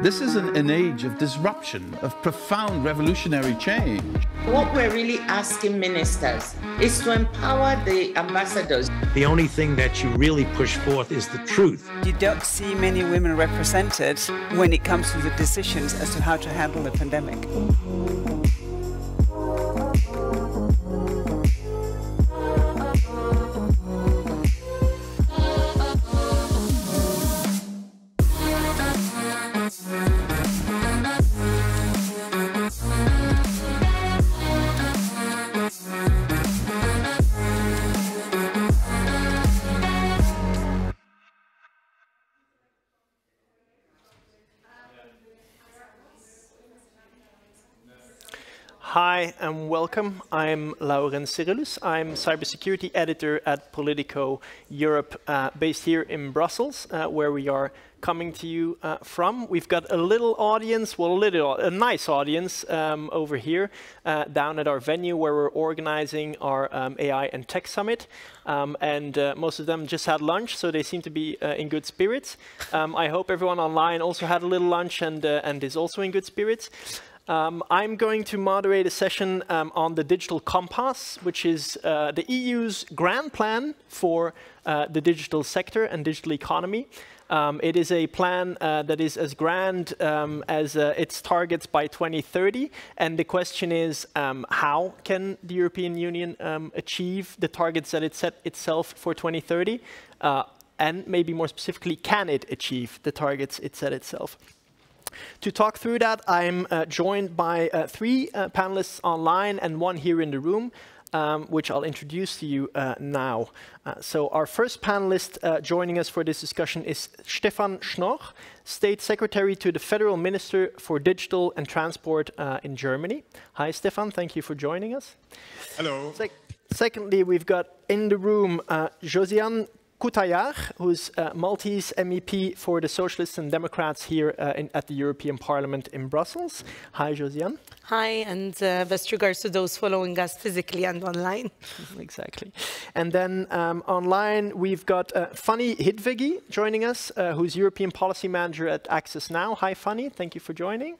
This is an, an, age of disruption, of profound revolutionary change. What we're really asking ministers is to empower the ambassadors. The only thing that you really push forth is the truth. You don't see many women represented when it comes to the decisions as to how to handle the pandemic. And welcome. I'm Lauren Cerulus. I'm cybersecurity editor at Politico Europe, uh, based here in Brussels, uh, where we are coming to you uh, from. We've got a little audience, well, a little, a nice audience um, over here uh, down at our venue where we're organizing our um, AI and Tech Summit. Um, and uh, most of them just had lunch, so they seem to be uh, in good spirits. Um, I hope everyone online also had a little lunch and, and is also in good spirits. Um, I'm going to moderate a session um, on the Digital Compass, which is uh, the EU's grand plan for uh, the digital sector and digital economy. Um, it is a plan uh, that is as grand um, as uh, its targets by 2030. And the question is, um, how can the European Union um, achieve the targets that it set itself for 2030? Uh, and maybe more specifically, can it achieve the targets it set itself? To talk through that, I'm uh, joined by uh, three uh, panelists online and one here in the room, um, which I'll introduce to you uh, now. Uh, so our first panelist uh, joining us for this discussion is Stefan Schnorr, State Secretary to the Federal Minister for Digital and Transport in Germany. Hi, Stefan. Thank you for joining us. Hello. Se secondly, we've got in the room Josianne Cutajar, who's uh, Maltese MEP for the Socialists and Democrats here uh, in, at the European Parliament in Brussels. Hi, Josianne. Hi, and uh, best regards to those following us physically and online. exactly. And then um, online, we've got uh, Fanny Hidvegi joining us, uh, who's European Policy Manager at Access Now. Hi, Fanny. Thank you for joining.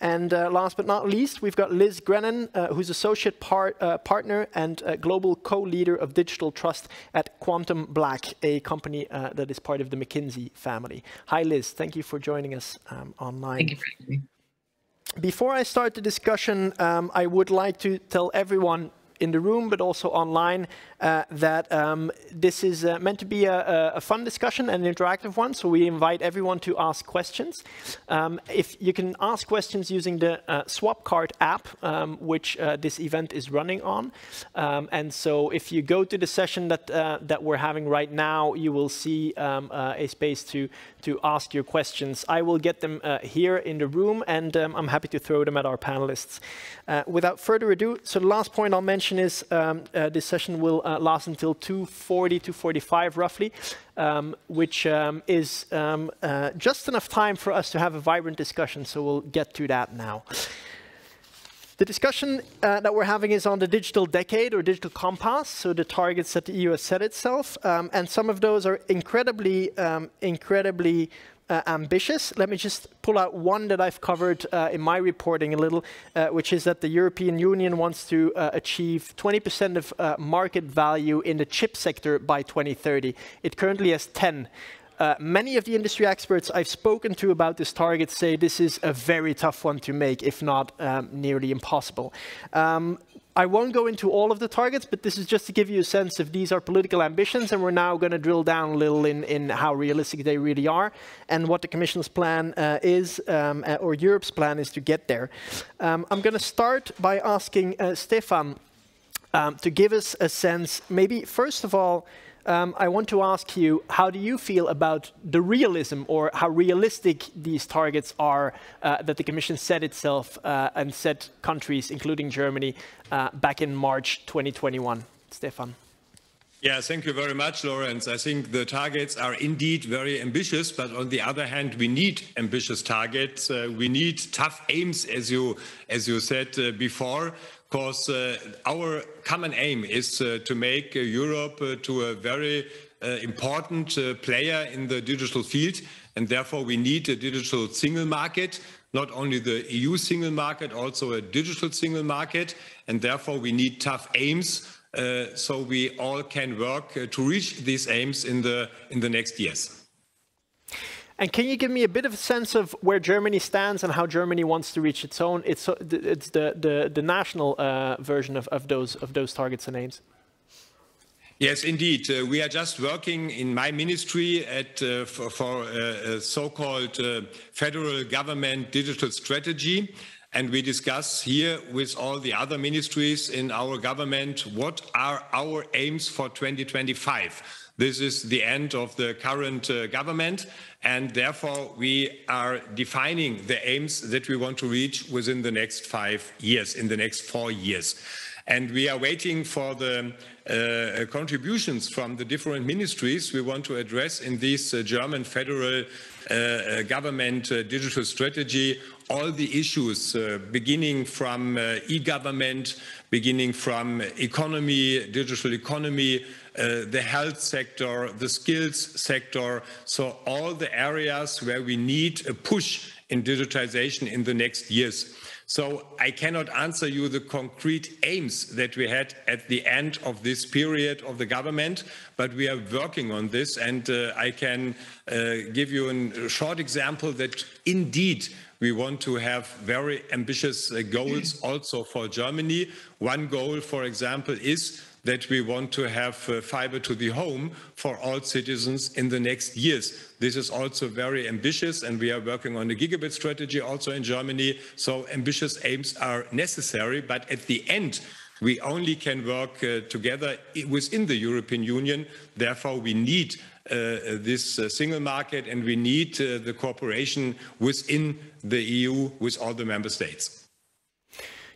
And uh, last but not least, we've got Liz Grennan, uh, who's Associate par uh, Partner and uh, Global Co-Leader of Digital Trust at QuantumBlack, a company uh, that is part of the McKinsey family. Hi, Liz. Thank you for joining us um, online. Thank you for having me. Before I start the discussion, um, I would like to tell everyone in the room, but also online, uh, that um, this is uh, meant to be a, a, fun discussion and an interactive one. So we invite everyone to ask questions. Um, if you can ask questions using the uh, Swapcard app, um, which uh, this event is running on. Um, and so if you go to the session that uh, that we're having right now, you will see um, uh, a space to to ask your questions. I will get them here in the room, and um, I'm happy to throw them at our panelists. without further ado, so the last point I'll mention is this session will uh, last until 240, 245 roughly, um, which um, is um, uh, just enough time for us to have a vibrant discussion, so we'll get to that now. The discussion uh, that we're having is on the digital decade or digital compass, so the targets that the EU has set itself, um, and some of those are incredibly, um, incredibly uh, ambitious. Let me just pull out one that I've covered uh, in my reporting a little, uh, which is that the European Union wants to uh, achieve 20% of uh, market value in the chip sector by 2030. It currently has 10. Uh, many of the industry experts I've spoken to about this target say this is a very tough one to make, if not um, nearly impossible. Um, I won't go into all of the targets, but this is just to give you a sense of these are political ambitions, and we're now going to drill down a little in, in how realistic they really are, and what the Commission's plan uh, is, um, uh, or Europe's plan is to get there. Um, I'm going to start by asking uh, Stefan um, to give us a sense, maybe first of all, um, I want to ask you, how do you feel about the realism or how realistic these targets are uh, that the Commission set itself uh, and set countries, including Germany, uh, back in March 2021? Stefan. Yeah, thank you very much, Laurens. I think the targets are indeed very ambitious, but on the other hand, we need ambitious targets. Uh, we need tough aims, as you as you said uh, before because uh, our common aim is uh, to make uh, Europe to a very important player in the digital field. and therefore we need a digital single market, not only the EU single market, also a digital single market, and therefore we need tough aims uh, so we all can work uh, to reach these aims in the in the next years. And can you give me a bit of a sense of where Germany stands and how Germany wants to reach its own? It's, it's the, the, the national uh, version of, of, those, of those targets and aims. Yes, indeed. Uh, we are just working in my ministry at, uh, for, for uh, a so-called uh, federal government digital strategy. And we discuss here with all the other ministries in our government what are our aims for 2025. This is the end of the current uh, government, and therefore we are defining the aims that we want to reach within the next five years, in the next four years. And we are waiting for the uh, contributions from the different ministries we want to address in this uh, German federal uh, uh government uh, digital strategy all the issues, uh, beginning from e-government, beginning from economy, digital economy, uh, the health sector, the skills sector, so all the areas where we need a push in digitization in the next years. So I cannot answer you the concrete aims that we had at the end of this period of the government, but we are working on this. And uh, I can uh, give you a short example that indeed we want to have very ambitious uh, goals also for Germany. One goal, for example, is that we want to have uh, fiber to the home for all citizens in the next years. This is also very ambitious, and we are working on a gigabit strategy also in Germany. So ambitious aims are necessary, but at the end, we only can work uh, together within the European Union. Therefore, we need uh, this uh, single market and we need uh, the cooperation within the EU with all the member states.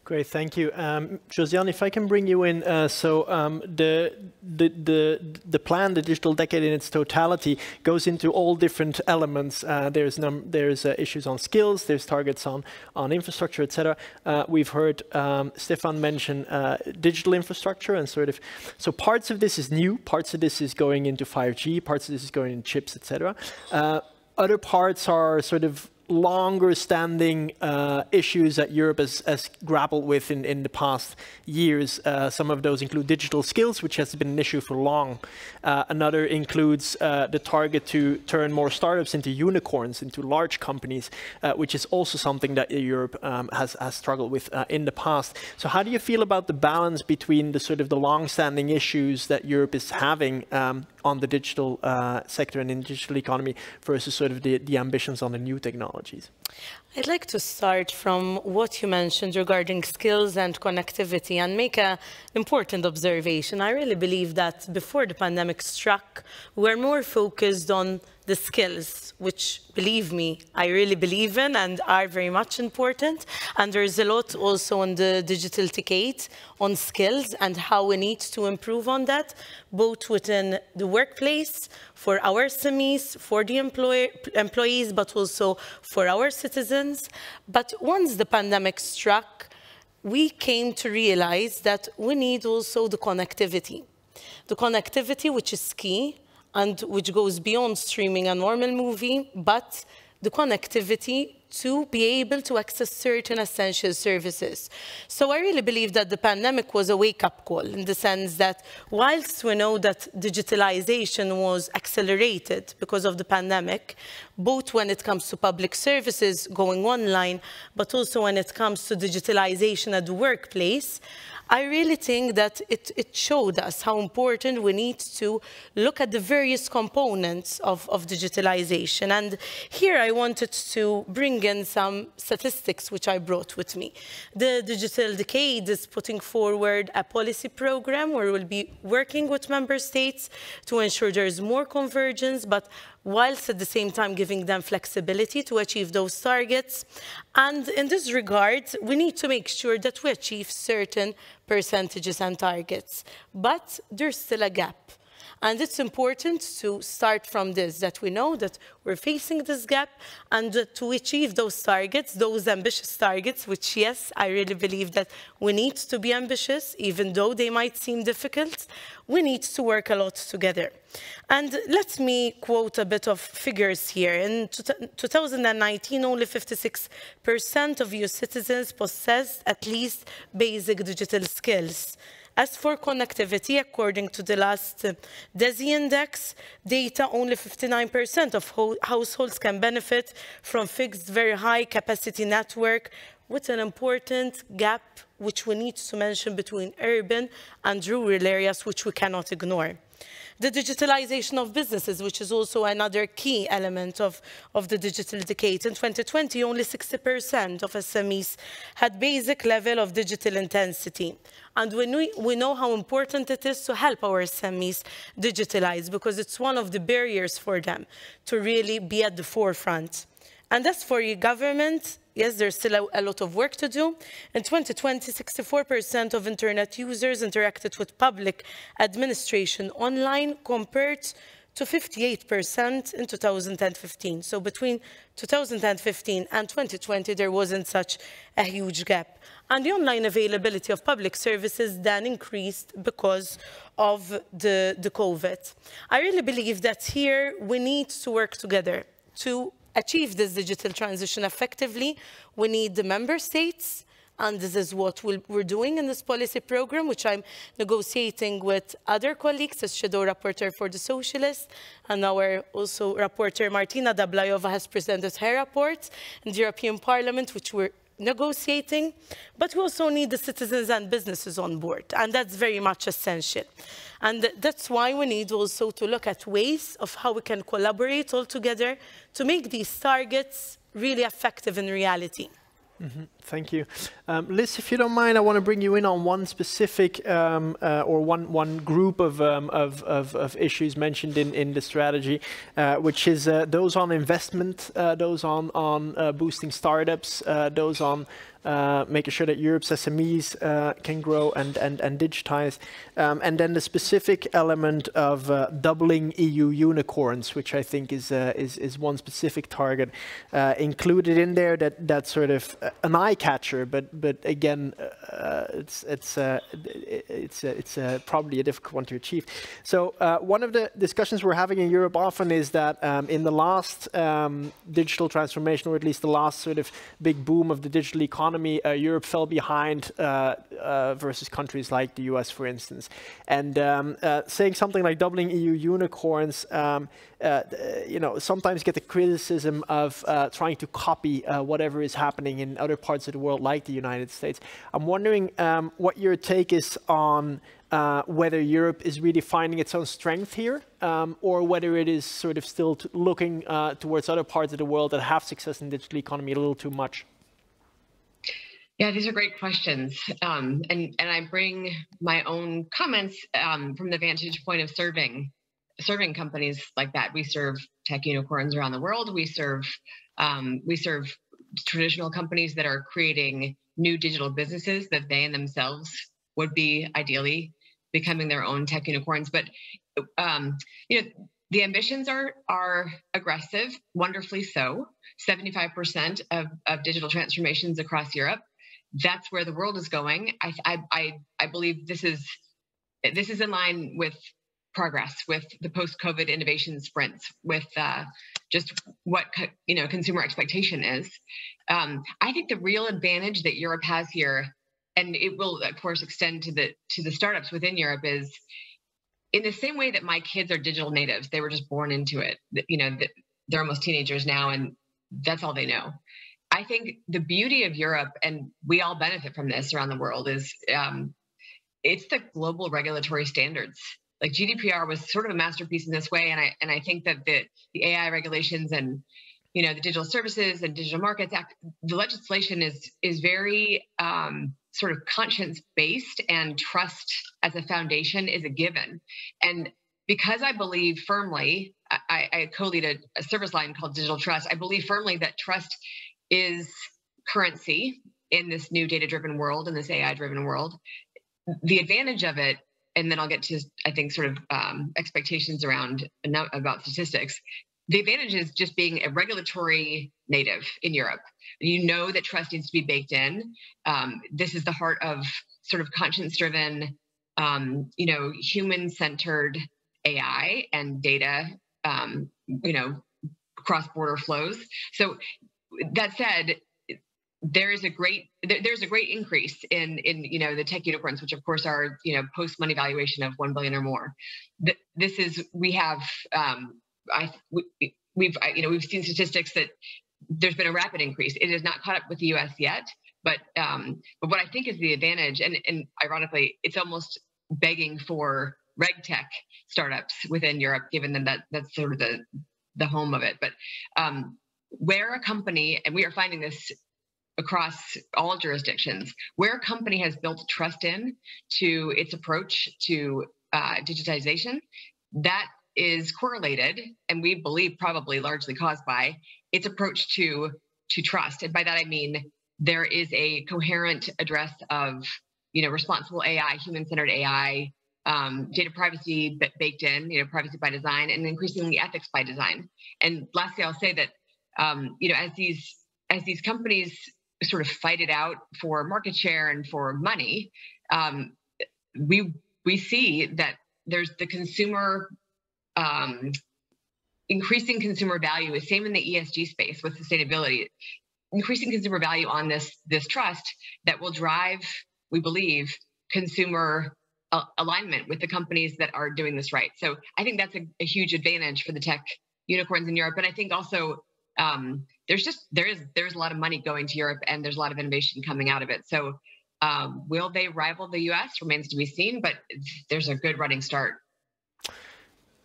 Great, thank you. Um, Josianne, if I can bring you in, uh, so um, the, the, the, the plan, the digital decade in its totality, goes into all different elements. Uh, there's there's uh, issues on skills, there's targets on, on infrastructure, etc. Uh, we've heard um, Stefan mention uh, digital infrastructure and sort of, so parts of this is new, parts of this is going into 5G, parts of this is going in chips, etc. Uh, other parts are sort of longer standing uh, issues that Europe has, has grappled with in, in, the past years. Uh, some of those include digital skills, which has been an issue for long. Uh, another includes uh, the target to turn more startups into unicorns, into large companies, uh, which is also something that Europe um, has, has, struggled with uh, in the past. So how do you feel about the balance between the sort of the long-standing issues that Europe is having um, on the digital sector and in the digital economy versus sort of the, the ambitions on the new technology? Technologies? I'd like to start from what you mentioned regarding skills and connectivity and make an important observation. I really believe that before the pandemic struck, we were more focused on the skills, which, believe me, I really believe in and are very much important. And there is a lot also on the digital decade on skills and how we need to improve on that, both within the workplace, for our SMEs, for the employer, employees, but also for our citizens. But once the pandemic struck, we came to realize that we need also the connectivity. The connectivity, which is key, and which goes beyond streaming a normal movie, but the connectivity to be able to access certain essential services. So I really believe that the pandemic was a wake-up call in the sense that whilst we know that digitalization was accelerated because of the pandemic, both when it comes to public services going online, but also when it comes to digitalization at the workplace, I really think that it, it, showed us how important we need to look at the various components of, of digitalization. And here I wanted to bring in some statistics which I brought with me. The Digital Decade is putting forward a policy program where we'll be working with member states to ensure there is more convergence, but whilst at the same time giving them flexibility to achieve those targets. And in this regard, we need to make sure that we achieve certain percentages and targets. But there's still a gap. And it's important to start from this, that we know that we're facing this gap and to achieve those targets, those ambitious targets, which yes, I really believe that we need to be ambitious, even though they might seem difficult, we need to work a lot together. And let me quote a bit of figures here. In 2019, only 56% of EU citizens possessed at least basic digital skills. As for connectivity, according to the last uh, DESI index, data only 59% of ho households can benefit from fixed very high capacity network with an important gap which we need to mention between urban and rural areas which we cannot ignore the digitalization of businesses, which is also another key element of, of the digital decade. In 2020, only 60% of SMEs had basic level of digital intensity. And we, we know how important it is to help our SMEs digitalize because it's one of the barriers for them to really be at the forefront. And as for your government, yes, there's still a, a, lot of work to do. In 2020, 64% of internet users interacted with public administration online compared to 58% in 2015. So between 2015 and 2020, there wasn't such a huge gap. And the online availability of public services then increased because of the, the COVID. I really believe that here we need to work together to achieve this digital transition effectively, we need the member states, and this is what we we are doing in this policy program, which I'm negotiating with other colleagues as shadow rapporteur for the Socialists, and our also rapporteur Martina Dlabajová has presented her report in the European Parliament, which we're negotiating, but we also need the citizens and businesses on board, and that's very much essential. And that's why we need also to look at ways of how we can collaborate all together to make these targets really effective in reality. Mm -hmm. Thank you. Um, Liz, if you don't mind, I want to bring you in on one specific um, uh, or one, one group of, um, of, of, of, issues mentioned in, in the strategy, uh, which is uh, those on investment, uh, those on, on uh, boosting startups, uh, those on making sure that Europe's SMEs can grow and, and, and digitize. Um, and then the specific element of doubling EU unicorns, which I think is, is, is one specific target included in there that, that's sort of an eye catcher, but, but again, it's, it's, it's, it's probably a difficult one to achieve. So one of the discussions we're having in Europe often is that um, in the last um, digital transformation, or at least the last sort of big boom of the digital economy, uh, Europe fell behind uh, uh, versus countries like the US, for instance. And um, saying something like doubling EU unicorns, um, you know, sometimes get the criticism of trying to copy whatever is happening in other parts of the world, like the United States. I'm wondering um, what your take is on uh, whether Europe is really finding its own strength here, um, or whether it is sort of still looking uh, towards other parts of the world that have success in digital economy a little too much. Yeah, these are great questions. Um, and, and I bring my own comments um, from the vantage point of serving serving companies like that. We serve tech unicorns around the world. We serve um, we serve traditional companies that are creating new digital businesses that they and themselves would be ideally becoming their own tech unicorns. But um, you know, the ambitions are are aggressive, wonderfully so. 75% of, of digital transformations across Europe that's where the world is going. I, I, I, I believe this is this is in line with progress with the post-COVID innovation sprints, with uh, just what you know consumer expectation is. Um, I think the real advantage that Europe has here, and it will of course extend to the to the startups within Europe, is in the same way that my kids are digital natives. They were just born into it. You know, they're almost teenagers now, and that's all they know. I think the beauty of Europe, and we all benefit from this around the world, is um, it's the global regulatory standards. Like GDPR was sort of a masterpiece in this way, and I and I think that the the AI regulations and you know the Digital Services and Digital Markets Act, the legislation is is very um, sort of conscience based, and trust as a foundation is a given. And because I believe firmly, I, I co-lead a, a service line called Digital Trust. I believe firmly that trust is currency in this new data driven world, in this AI driven world. The advantage of it and then I'll get to I think sort of um, expectations around about statistics. The advantage is just being a regulatory native in Europe. You know that trust needs to be baked in. Um, this is the heart of sort of conscience-driven, um, you know, human-centered AI and data, um, you know, cross-border flows. So that said, there is a great there's a great increase in in you know the tech unicorns which of course are you know post money valuation of 1 billion or more. This is we have um i we've you know we've seen statistics that there's been a rapid increase. It has not caught up with the us yet but um but what i think is the advantage and and ironically it's almost begging for reg tech startups within europe given that, that that's sort of the the home of it. But um where a company and we are finding this across all jurisdictions where a company has built trust in to its approach to uh, digitization that is correlated and we believe probably largely caused by its approach to to trust. And by that i mean there is a coherent address of you know responsible ai human-centered ai um, data privacy baked in you know privacy by design and increasingly ethics by design. And lastly i'll say that um, you know as these as these companies sort of fight it out for market share and for money, um, we we see that there's the consumer um, increasing consumer value is same in the ESG space with sustainability, increasing consumer value on this this trust that will drive, we believe, consumer uh, alignment with the companies that are doing this right. So I think that's a, a huge advantage for the tech unicorns in Europe, and I think also um, there's just there is there's a lot of money going to Europe and there's a lot of innovation coming out of it. So um, will they rival the U.S. remains to be seen, but there's a good running start.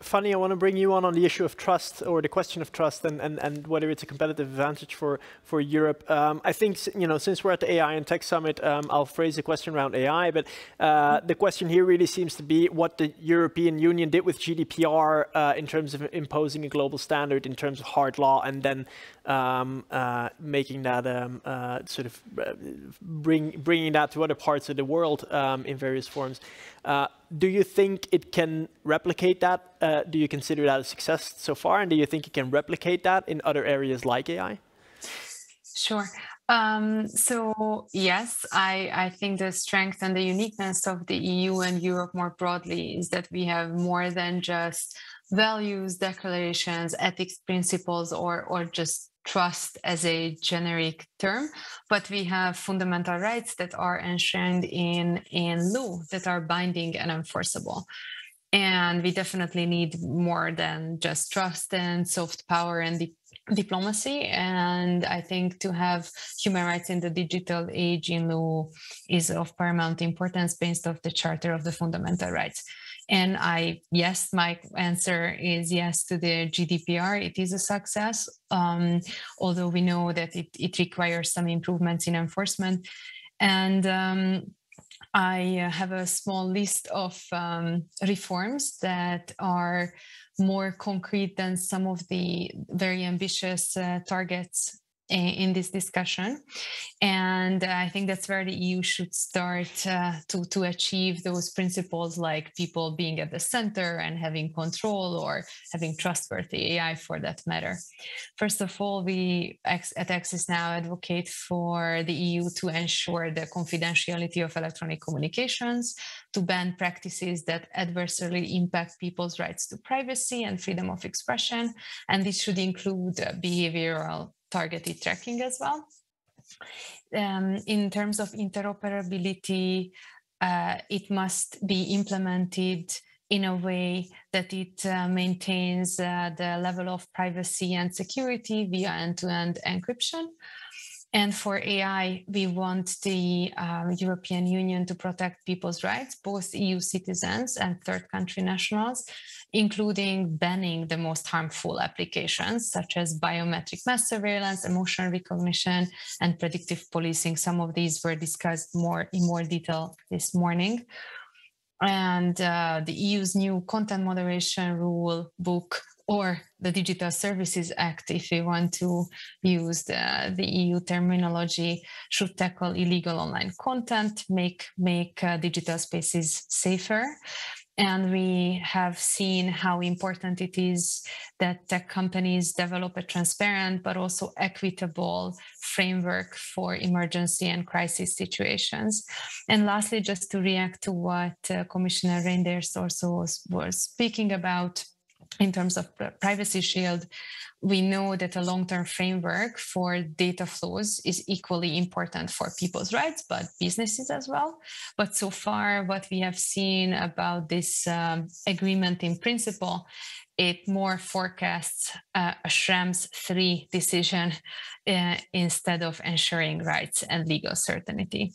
Fanny, I want to bring you on on the issue of trust or the question of trust and, and, and whether it's a competitive advantage for, for Europe. Um, I think, you know, since we're at the AI and Tech Summit, um, I'll phrase the question around AI, but uh, the question here really seems to be what the European Union did with GDPR uh, in terms of imposing a global standard in terms of hard law and then um, uh, making that um, uh, sort of uh, bring, bringing that to other parts of the world um, in various forms. Do you think it can replicate that? Uh, do you consider that a success so far? And do you think it can replicate that in other areas like AI? Sure. Um, so yes, I, I think the strength and the uniqueness of the EU and Europe more broadly is that we have more than just values, declarations, ethics principles, or or just trust as a generic term, but we have fundamental rights that are enshrined in, in law that are binding and enforceable. And we definitely need more than just trust and soft power and di- diplomacy. And I think to have human rights in the digital age in law is of paramount importance based off the Charter of the Fundamental Rights. And I, yes, my answer is yes to the GDPR. It is a success, um, although we know that it, it requires some improvements in enforcement. And um, I have a small list of um, reforms that are more concrete than some of the very ambitious uh, targets in this discussion. And I think that's where the EU should start uh, to, to achieve those principles like people being at the center and having control or having trustworthy AI for that matter. First of all, we at Access Now advocate for the EU to ensure the confidentiality of electronic communications, to ban practices that adversely impact people's rights to privacy and freedom of expression. And this should include behavioral targeted tracking as well. Um, in terms of interoperability, uh, it must be implemented in a way that it uh, maintains uh, the level of privacy and security via end-to-end encryption. And for AI, we want the um, European Union to protect people's rights, both EU citizens and third country nationals, including banning the most harmful applications, such as biometric mass surveillance, emotion recognition, and predictive policing. Some of these were discussed more in more detail this morning. And uh, the EU's new content moderation rule book or the Digital Services Act, if we want to use the, the EU terminology, should tackle illegal online content, make make uh, digital spaces safer. And we have seen how important it is that tech companies develop a transparent but also equitable framework for emergency and crisis situations. And lastly, just to react to what uh, Commissioner Reynders also was, was speaking about in terms of privacy shield, we know that a long-term framework for data flows is equally important for people's rights, but businesses as well. But so far, what we have seen about this um, agreement in principle, it more forecasts uh, a Schrems 3 decision uh, instead of ensuring rights and legal certainty.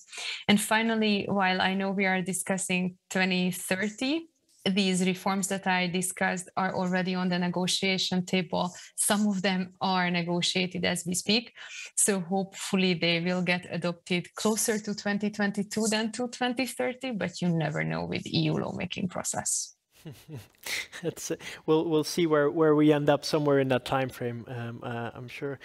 And finally, while I know we are discussing 2030, these reforms that I discussed are already on the negotiation table. Some of them are negotiated as we speak. So hopefully they will get adopted closer to 2022 than to 2030, but you never know with EU lawmaking process. It's, we'll we'll see where, where we end up somewhere in that time frame. Um, uh, I'm sure.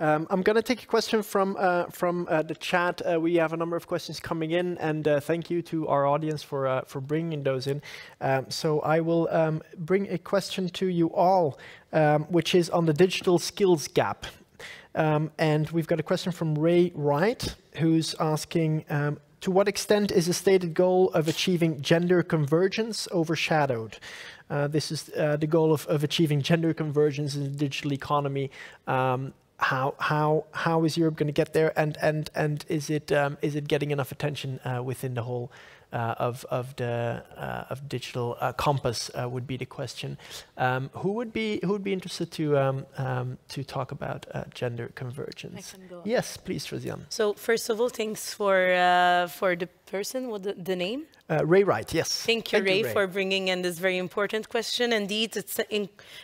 Um, I'm going to take a question from uh, from uh, the chat. Uh, we have a number of questions coming in, and uh, thank you to our audience for for bringing those in. Um, so I will um, bring a question to you all, um, which is on the digital skills gap. Um, and we've got a question from Ray Wright, who's asking to what extent is a stated goal of achieving gender convergence overshadowed? Uh, this is uh, the goal of, of, achieving gender convergence in the digital economy. Um, how how how is Europe going to get there, and and and is it um, is it getting enough attention uh, within the whole of of the uh, of digital uh, compass uh, would be the question. Um, who would be who would be interested to um, um, to talk about uh, gender convergence? Yes, please, Josianne. So first of all, thanks for uh, for the person. What the, the name? Uh, Ray Wright, yes. Thank you, Thank Ray, you, Ray, for bringing in this very important question. Indeed, it's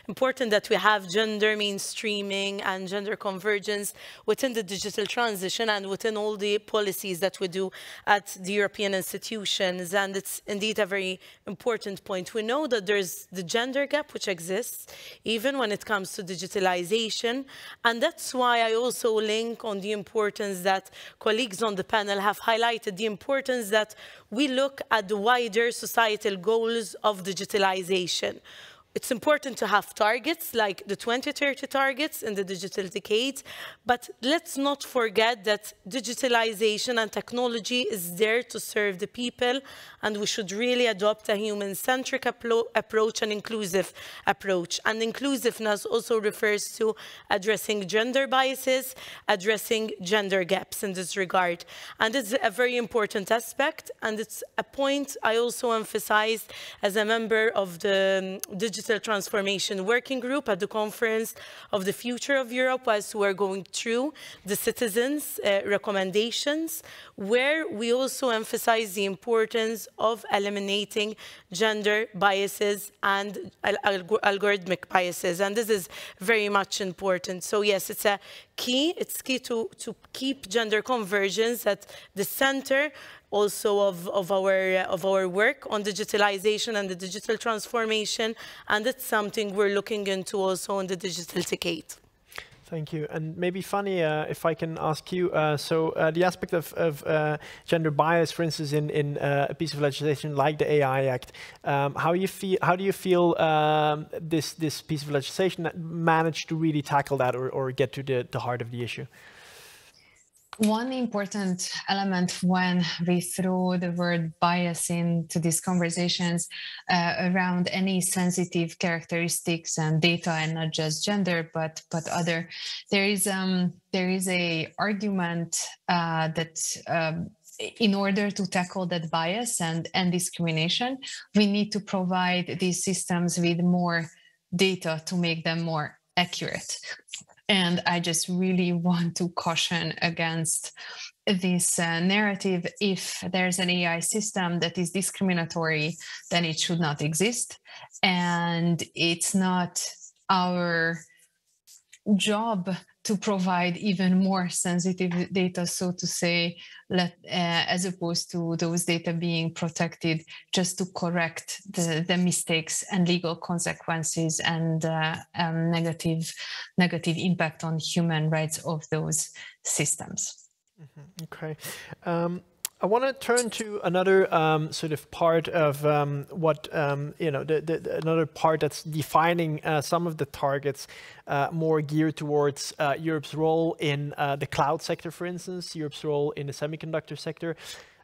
important that we have gender mainstreaming and gender convergence within the digital transition and within all the policies that we do at the European institutions. And it's indeed a very important point. We know that there's the gender gap which exists, even when it comes to digitalization. And that's why I also link on the importance that colleagues on the panel have highlighted, the importance that we look at the wider societal goals of digitalization. It's important to have targets like the 2030 targets in the digital decade, but let's not forget that digitalization and technology is there to serve the people and we should really adopt a human-centric approach and inclusive approach. And inclusiveness also refers to addressing gender biases, addressing gender gaps in this regard. And it's a very important aspect and it's a point I also emphasized as a member of the um, digital Digital Transformation Working Group at the Conference of the Future of Europe as we're going through the citizens' uh, recommendations, where we also emphasize the importance of eliminating gender biases and algorithmic biases. And this is very much important. So yes, it's a key. It's key to, to keep gender convergence at the center also of, of, our, of our work on digitalization and the digital transformation. And it's something we're looking into also in the digital decade. Thank you. And maybe Fanny, uh, if I can ask you, uh, so uh, the aspect of, of uh, gender bias, for instance, in, in uh, a piece of legislation like the AI Act, um, how, you how do you feel um, this, this piece of legislation managed to really tackle that or, or get to the, the heart of the issue? One important element when we throw the word bias into these conversations uh, around any sensitive characteristics and data, and not just gender, but but other, there is um, there is a argument uh, that. Um, in order to tackle that bias and, and discrimination, we need to provide these systems with more data to make them more accurate. And I just really want to caution against this uh, narrative. If there's an AI system that is discriminatory, then it should not exist. And it's not our job to provide even more sensitive data, so to say, let, uh, as opposed to those data being protected just to correct the, the mistakes and legal consequences and uh, um, negative, negative impact on human rights of those systems. Mm -hmm. Okay. Um, I want to turn to another um, sort of part of um, what, um, you know, the, the, another part that's defining uh, some of the targets uh, more geared towards uh, Europe's role in uh, the cloud sector, for instance, Europe's role in the semiconductor sector,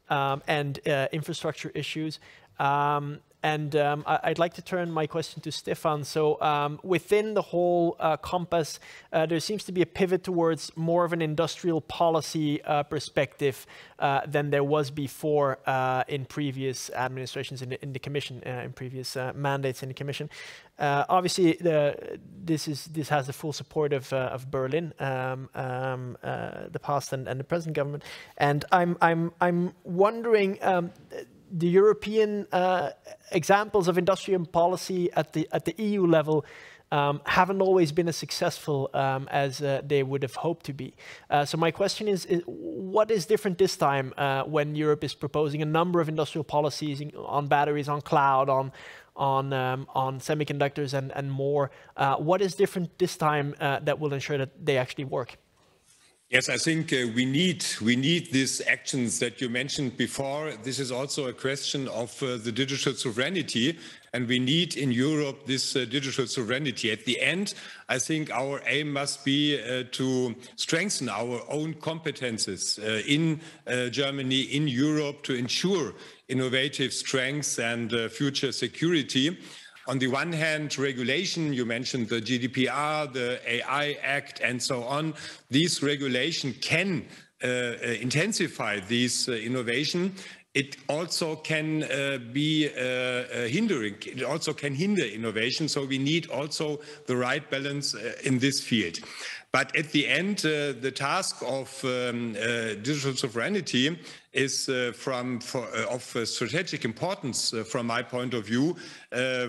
um, and uh, infrastructure issues. Um, and um, I, would like to turn my question to Stefan. So um, within the whole uh, compass, uh, there seems to be a pivot towards more of an industrial policy uh, perspective uh, than there was before uh, in previous administrations in the, in the Commission, uh, in previous mandates in the Commission. obviously, the, this is this has the full support of of Berlin, um, um, the past and, and, the present government. And I'm I'm I'm wondering um, the European uh, examples of industrial policy at the at the EU level um, haven't always been as successful um, as uh, they would have hoped to be. Uh, so my question is, is, what is different this time uh, when Europe is proposing a number of industrial policies on batteries, on cloud, on on um, on semiconductors and and more? Uh, what is different this time uh, that will ensure that they actually work? Yes, I think uh, we need we need these actions that you mentioned before. This is also a question of uh, the digital sovereignty, and we need in Europe this uh, digital sovereignty. At the end, I think our aim must be uh, to strengthen our own competences uh, in uh, Germany, in Europe, to ensure innovative strengths and future security on the one hand, regulation, you mentioned the GDPR, the AI Act, and so on. These regulation can uh, uh, intensify this uh, innovation. It also can uh, be uh, uh, hindering, it also can hinder innovation. So we need also the right balance in this field. But at the end, uh, the task of um, uh, digital sovereignty is uh, from for, of strategic importance from my point of view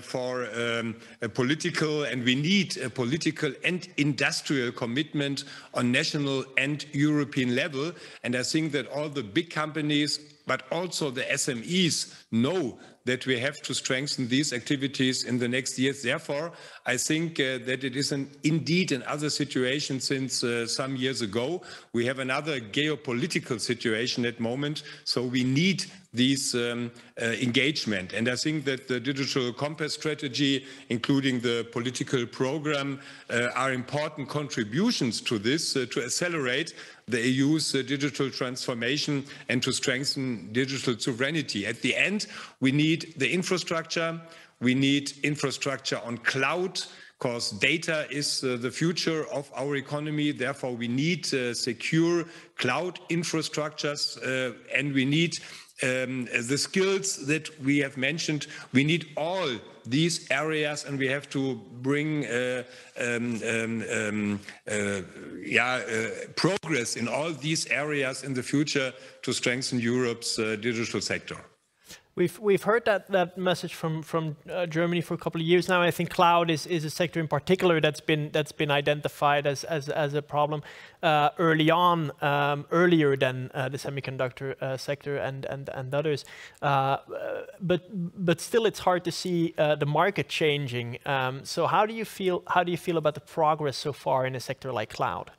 for um, a political and we need a political and industrial commitment on national and European level. And I think that all the big companies but also the SMEs know that we have to strengthen these activities in the next years. Therefore, I think uh, that it is an, indeed another situation since uh, some years ago. We have another geopolitical situation at the moment, so we need this um, uh, engagement. And I think that the digital compass strategy, including the political program, uh, are important contributions to this uh, to accelerate the EU's uh, digital transformation and to strengthen digital sovereignty. At the end, we need the infrastructure, we need infrastructure on cloud, because data is uh, the future of our economy. Therefore, we need uh, secure cloud infrastructures uh, and we need um, the skills that we have mentioned. We need all these areas and we have to bring uh, um, um, um uh, yeah, uh, progress in all these areas in the future to strengthen Europe's uh, digital sector. We've we've heard that that message from from uh, Germany for a couple of years now. I think cloud is, is a sector in particular that's been that's been identified as as, as a problem uh, early on, um, earlier than uh, the semiconductor uh, sector and and and others. Uh, but but still, it's hard to see uh, the market changing. Um, so how do you feel? How do you feel about the progress so far in a sector like cloud?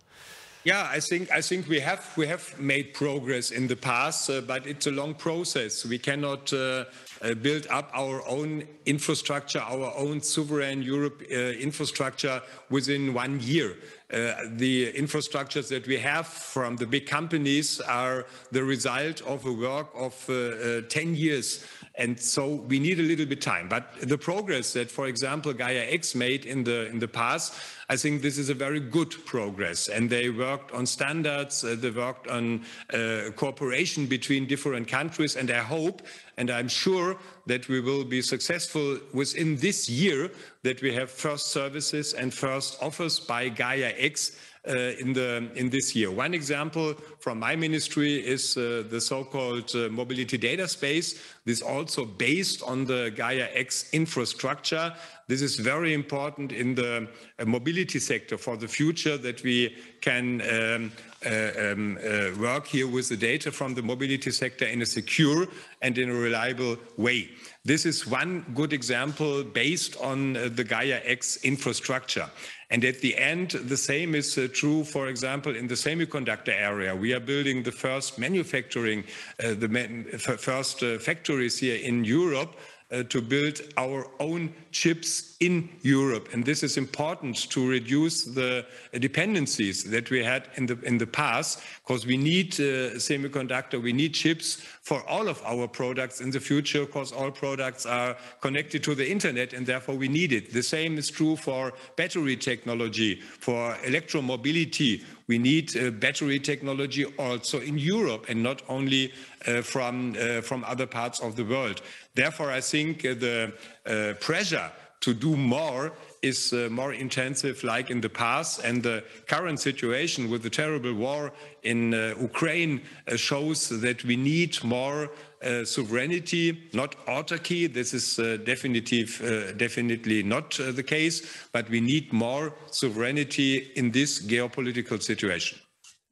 Yeah, I think I think we have we have made progress in the past, uh, but it's a long process. We cannot uh, uh, build up our own infrastructure, our own sovereign Europe uh, infrastructure within one year. Uh, the infrastructures that we have from the big companies are the result of a work of uh, 10 years and so we need a little bit time. But the progress that, for example, Gaia X made in the in the past, I think this is a very good progress. And they worked on standards, uh, they worked on uh, cooperation between different countries. And I hope, and I'm sure that we will be successful within this year that we have first services and first offers by Gaia X uh, in, the, in this year. One example from my ministry is uh, the so-called uh, mobility data space. This also based on the Gaia X infrastructure. This is very important in the uh, mobility sector for the future that we can um, uh, um, uh, work here with the data from the mobility sector in a secure and in a reliable way. This is one good example based on uh, the Gaia X infrastructure. And at the end, the same is uh, true, for example, in the semiconductor area. We are building the first manufacturing, uh, the man first uh, factories here in Europe Uh, to build our own chips in Europe. And this is important to reduce the dependencies that we had in the, in the past, because we need uh, semiconductor, we need chips for all of our products in the future, because all products are connected to the internet and therefore we need it. The same is true for battery technology, for electromobility. We need uh, battery technology also in Europe and not only uh, from, uh, from other parts of the world. Therefore, I think uh, the uh, pressure to do more is uh, more intensive like in the past and the current situation with the terrible war in uh, Ukraine uh, shows that we need more uh, sovereignty, not autarky. This is definitive, definitely not the case, but we need more sovereignty in this geopolitical situation.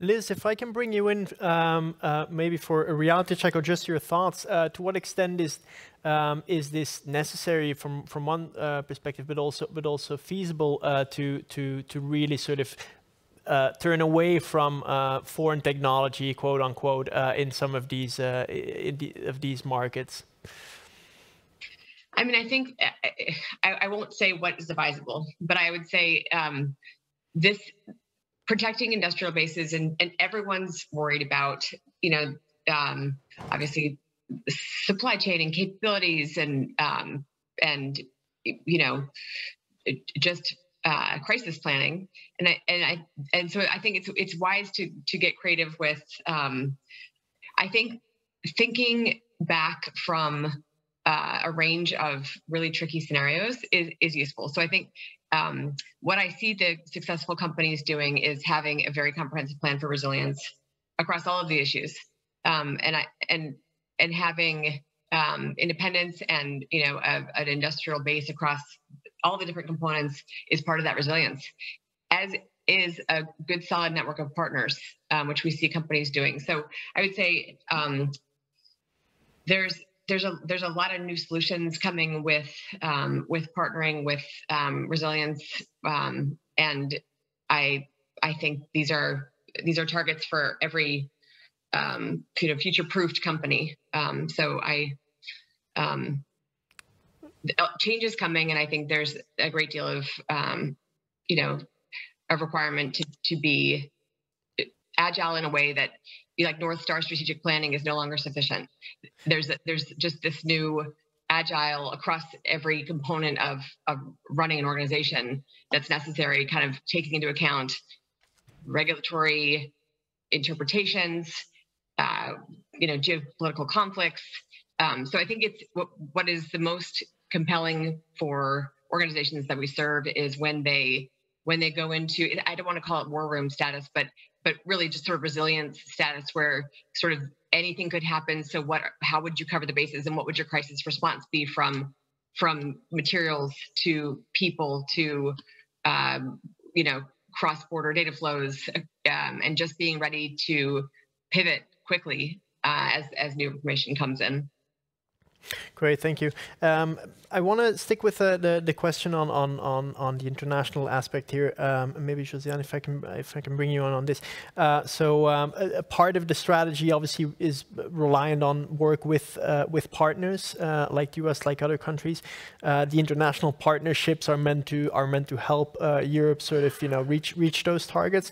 Liz, if I can bring you in, um, uh, maybe for a reality check or just your thoughts, uh, to what extent is um, is this necessary from from one uh, perspective, but also but also feasible uh, to to to really sort of uh, turn away from uh, foreign technology, quote unquote, in some of these the, of these markets? I mean, I think I, I, won't say what is advisable, but I would say um, this protecting industrial bases and, and everyone's worried about you know um, obviously supply chain and capabilities and um, and you know just uh, crisis planning and I and I and so I think it's it's wise to to get creative with um, I think thinking back from uh, a range of really tricky scenarios is, is useful. So I think um, what I see the successful companies doing is having a very comprehensive plan for resilience across all of the issues, um, and I and and having um, independence and you know a, an industrial base across all the different components is part of that resilience. As is a good solid network of partners, um, which we see companies doing. So I would say um, there's there's a there's a lot of new solutions coming with um, with partnering with um, resilience, um, and I I think these are these are targets for every um, you know future proofed company. Um, so I um, uh, change is coming, and I think there's a great deal of you know a requirement to to be agile in a way that like North Star strategic planning is no longer sufficient. There's a, there's just this new agile across every component of of running an organization that's necessary, kind of taking into account regulatory interpretations, uh, you know, geopolitical conflicts. Um, so I think it's what, what is the most compelling for organizations that we serve is when they when they go into I don't want to call it war room status, but but really just sort of resilience status where sort of anything could happen. So what how would you cover the bases and what would your crisis response be from from materials to people to um, you know cross-border data flows um, and just being ready to pivot quickly uh, as as new information comes in. Great, thank you. Um, I want to stick with uh, the the question on on on on the international aspect here. Um, maybe Josianne, if I can if I can bring you on on this. Uh, so um, a, a, part of the strategy obviously is reliant on work with uh, with partners uh, like U.S. like other countries. Uh, the international partnerships are meant to are meant to help uh, Europe sort of you know reach reach those targets.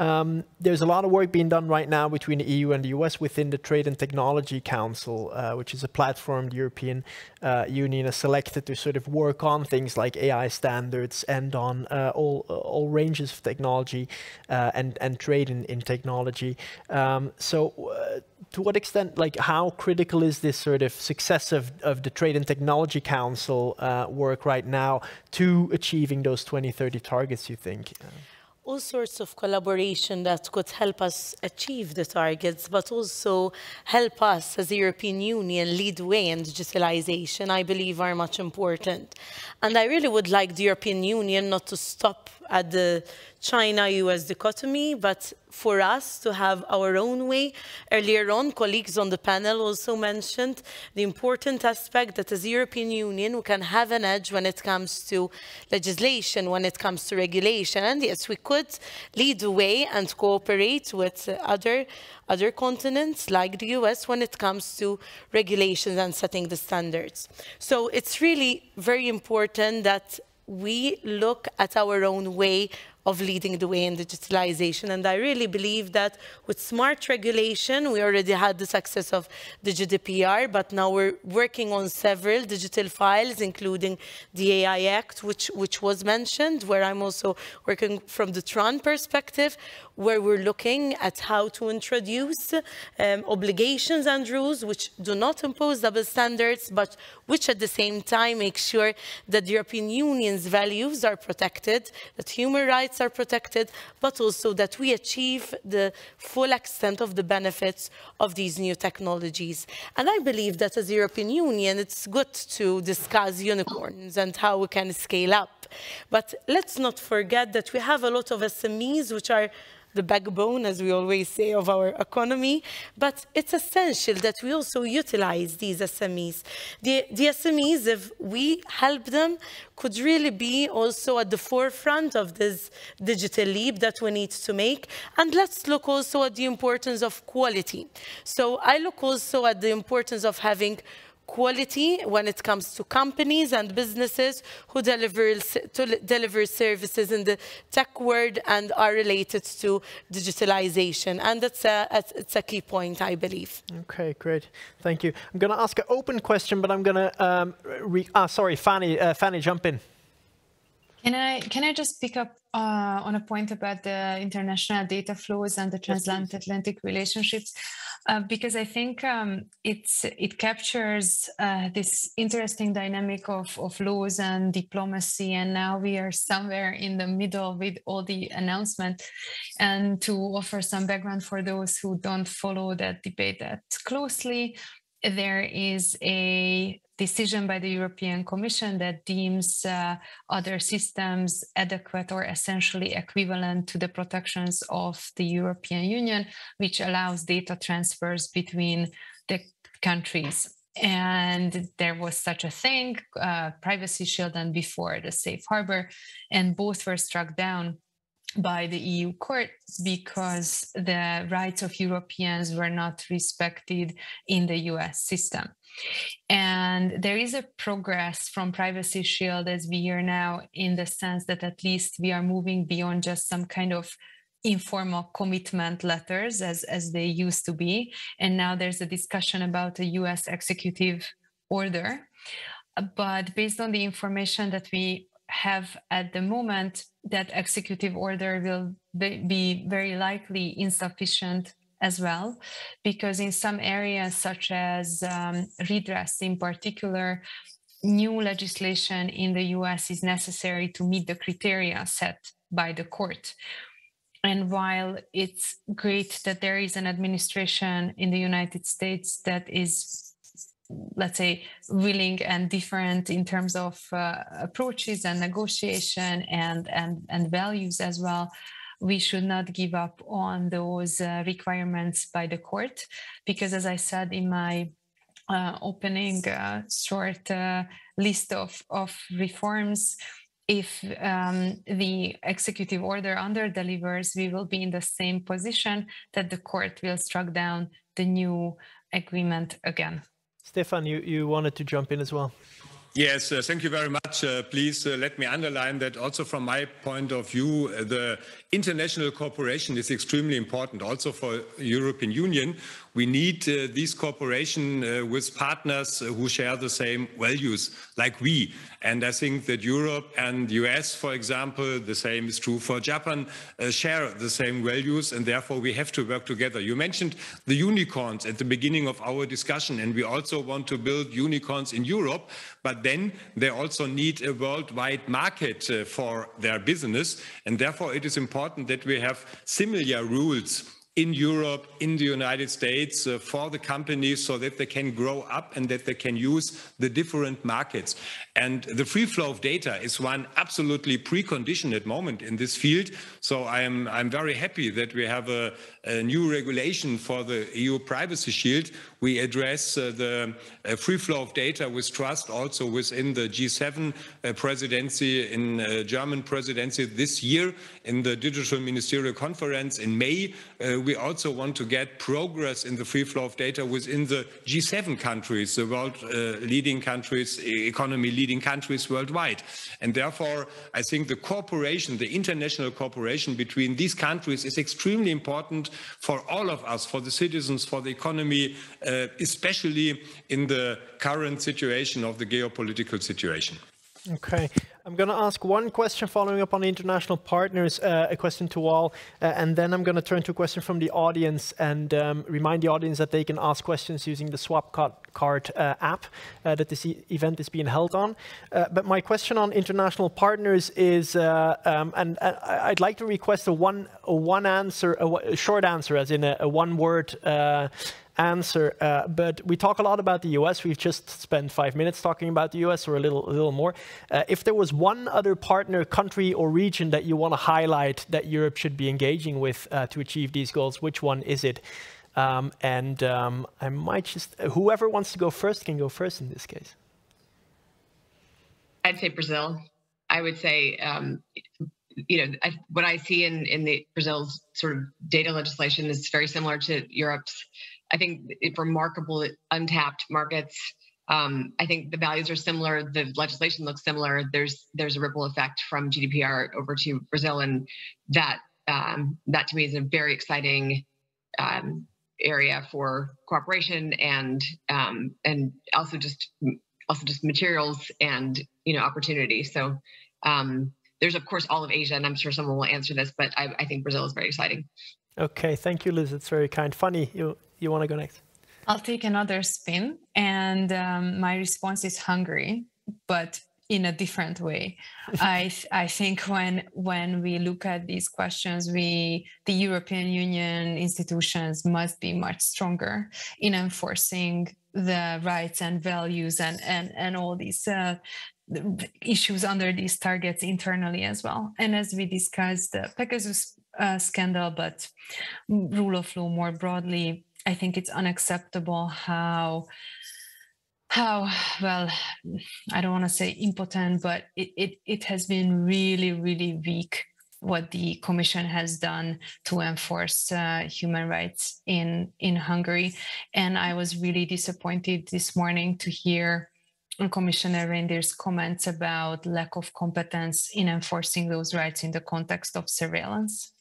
Um, there's a lot of work being done right now between the EU and the US within the Trade and Technology Council, uh, which is a platform the European uh, Union has selected to sort of work on things like AI standards and on uh, all all ranges of technology uh, and and trade in, in technology. Um, so uh, to what extent, like how critical is this sort of success of, of the Trade and Technology Council uh, work right now to achieving those 2030 targets, you think? All sorts of collaboration that could help us achieve the targets, but also help us as the European Union lead the way in digitalization, I believe are much important. And I really would like the European Union not to stop at the China-US dichotomy, but for us to have our own way. Earlier on, colleagues on the panel also mentioned the important aspect that as European Union, we can have an edge when it comes to legislation, when it comes to regulation. And yes, we could lead the way and cooperate with other, other continents like the US when it comes to regulations and setting the standards. So it's really very important that we look at our own way of leading the way in digitalization. And I really believe that with smart regulation, we already had the success of the GDPR, but now we're working on several digital files, including the AI Act, which, which was mentioned, where I'm also working from the TRAN perspective, where we're looking at how to introduce um, obligations and rules which do not impose double standards, but which at the same time make sure that the European Union's values are protected, that human rights rights are protected, but also that we achieve the full extent of the benefits of these new technologies. And I believe that as European Union, it's good to discuss unicorns and how we can scale up. But let's not forget that we have a lot of SMEs which are the backbone, as we always say, of our economy. But it's essential that we also utilize these SMEs. The, the SMEs, if we help them, could really be also at the forefront of this digital leap that we need to make. And let's look also at the importance of quality. So I look also at the importance of having quality when it comes to companies and businesses who deliver, deliver services in the tech world and are related to digitalization. And that's a, it's a key point, I believe. Okay, great. Thank you. I'm going to ask an open question, but I'm going to, um, ah, sorry, Fanny, uh, Fanny, jump in. Can I can I just pick up uh, on a point about the international data flows and the transatlantic relationships? Uh, because I think um, it's it captures uh, this interesting dynamic of, of laws and diplomacy, and now we are somewhere in the middle with all the announcement. And to offer some background for those who don't follow that debate that closely, there is a decision by the European Commission that deems uh, other systems adequate or essentially equivalent to the protections of the European Union, which allows data transfers between the countries. And there was such a thing, uh, Privacy Shield and before the Safe Harbor, and both were struck down by the EU court because the rights of Europeans were not respected in the US system. And there is a progress from Privacy Shield as we hear now, in the sense that at least we are moving beyond just some kind of informal commitment letters as, as they used to be. And now there's a discussion about a US executive order. But based on the information that we have at the moment, that executive order will be very likely insufficient as well, because in some areas, such as um, redress in particular, new legislation in the US is necessary to meet the criteria set by the court. And while it's great that there is an administration in the United States that is let's say willing and different in terms of uh, approaches and negotiation and, and and values as well. We should not give up on those uh, requirements by the court because as i said in my uh, opening uh, short uh, list of, of reforms if um, the executive order under delivers we will be in the same position that the court will strike down the new agreement again stefan you, you wanted to jump in as well Yes, uh, thank you very much. Uh, please uh, let me underline that also from my point of view, uh, the international cooperation is extremely important also for European Union. We need uh, this cooperation uh, with partners who share the same values like we. And I think that Europe and US, for example, the same is true for Japan, share the same values and therefore we have to work together. You mentioned the unicorns at the beginning of our discussion and we also want to build unicorns in Europe, but but then they also need a worldwide market uh, for their business. And therefore, it is important that we have similar rules in Europe, in the United States uh, for the companies so that they can grow up and that they can use the different markets. And the free flow of data is one absolutely precondition at moment in this field. So I am I'm very happy that we have a, a new regulation for the EU Privacy Shield. We address uh, the uh, free flow of data with trust also within the G7 uh, presidency in uh, German presidency this year in the Digital Ministerial Conference in May. Uh, we also want to get progress in the free flow of data within the G7 countries, the world uh, leading countries, economy leading countries worldwide. And therefore, I think the cooperation, the international cooperation between these countries is extremely important for all of us, for the citizens, for the economy, uh, especially in the current situation of the geopolitical situation. Okay. I'm going to ask one question following up on international partners, uh, a question to all, uh, and then I'm going to turn to a question from the audience and um, remind the audience that they can ask questions using the Swapcard uh, app uh, that this e event is being held on. Uh, but my question on international partners is, uh, um, and, I'd like to request a one, a one answer, a, a short answer, as in a, a one word answer. Uh, but we talk a lot about the US. We've just spent five minutes talking about the US or a little, a little more. Uh, if there was one other partner, country, or region that you want to highlight that Europe should be engaging with uh, to achieve these goals, which one is it? Um, and um, I might just, whoever wants to go first can go first in this case. I'd say Brazil. I would say, um, you know, I, what I see in in the Brazil's sort of data legislation is very similar to Europe's. I think remarkable untapped markets. Um, I think the values are similar. The legislation looks similar. There's there's a ripple effect from GDPR over to Brazil, and that um, that to me is a very exciting um, area for cooperation and um, and also just also just materials and you know opportunity. So um, there's of course all of Asia, and I'm sure someone will answer this, but I, I think Brazil is very exciting. Okay, thank you, Liz. It's very kind. Fanny, you you want to go next? I'll take another spin, and um, my response is Hungary, but in a different way. I th- I think when when we look at these questions, we the European Union institutions must be much stronger in enforcing the rights and values and and and all these. Uh, issues under these targets internally as well. And as we discussed, the Pegasus uh, scandal, but rule of law more broadly, I think it's unacceptable how how well I don't want to say impotent, but it, it it has been really really weak what the commission has done to enforce uh, human rights in in Hungary, and I was really disappointed this morning to hear Commissioner Reynders' comments about lack of competence in enforcing those rights in the context of surveillance.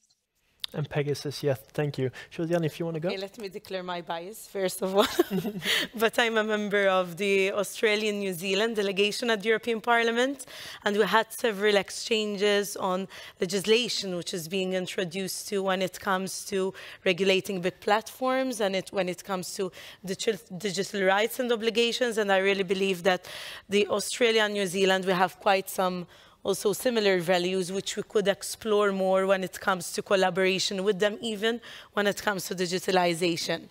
And Pegasus, yes, thank you. Josianne, if you want to go. Okay, let me declare my bias, first of all. but I'm a member of the Australian-New Zealand delegation at the European Parliament, and we had several exchanges on legislation which is being introduced to when it comes to regulating big platforms and it, when it comes to digital, digital rights and obligations. And I really believe that the Australia and New Zealand, we have quite some also similar values which we could explore more when it comes to collaboration with them, even when it comes to digitalization.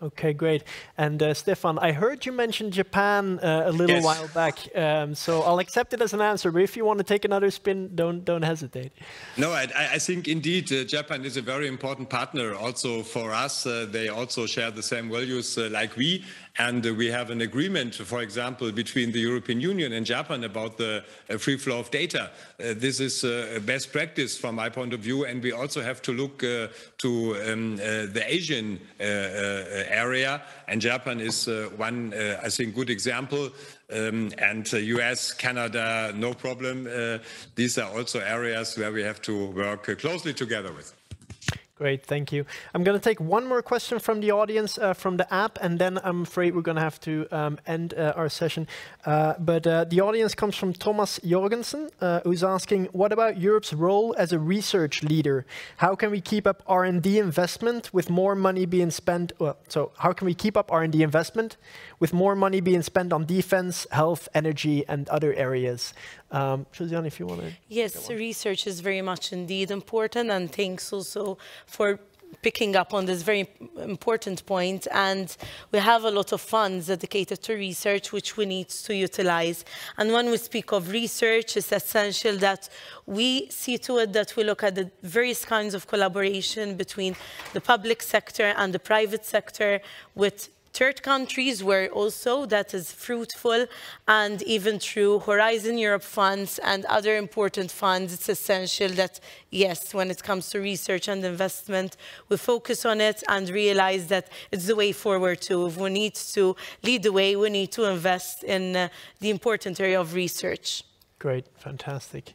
Okay, great. And uh, Stefan, I heard you mention Japan uh, a little yes. while back, um, so I'll accept it as an answer. But if you want to take another spin, don't don't hesitate. No, I, I think indeed uh, Japan is a very important partner also for us. Uh, they also share the same values uh, like we, and uh, we have an agreement, for example, between the European Union and Japan about the uh, free flow of data. Uh, this is a best practice from my point of view. And we also have to look to um, the Asian area. And Japan is one, I think, good example. Um, and uh, US, Canada, no problem. Uh, these are also areas where we have to work uh, closely together with. Great, thank you. I'm going to take one more question from the audience uh, from the app, and then I'm afraid we're going to have to um, end uh, our session. Uh, but uh, the audience comes from Thomas Jorgensen, uh, who's asking, what about Europe's role as a research leader? How can we keep up R&D investment with more money being spent? Well, so how can we keep up R&D investment with more money being spent on defense, health, energy, and other areas? Um, Josianne, if you want to. Yes, research is very much indeed important, and thanks also for picking up on this very important point. point and we have a lot of funds dedicated to research which we need to utilize and when we speak of research it's essential that we see to it that we look at the various kinds of collaboration between the public sector and the private sector with third countries where also that is fruitful and even through Horizon Europe funds and other important funds, it's essential that, yes, when it comes to research and investment, we focus on it and realize that it's the way forward too. If we need to lead the way, we need to invest in uh, the important area of research. Great, fantastic.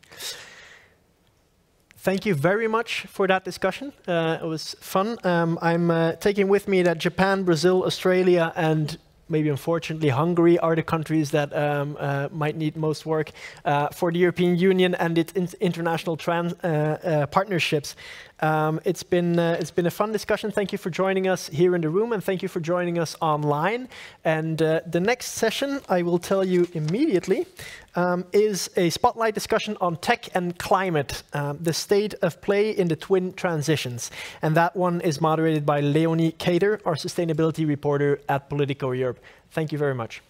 Thank you very much for that discussion. Uh, it was fun. Um, I'm uh, taking with me that Japan, Brazil, Australia, and maybe unfortunately Hungary are the countries that um, uh, might need most work uh, for the European Union and its in international uh, uh, partnerships. Um, it's been uh, it's been a fun discussion. Thank you for joining us here in the room, and thank you for joining us online. And uh, the next session, I will tell you immediately, um, is a spotlight discussion on tech and climate, um, the state of play in the twin transitions. And that one is moderated by Leonie Cater, our sustainability reporter at Politico Europe. Thank you very much.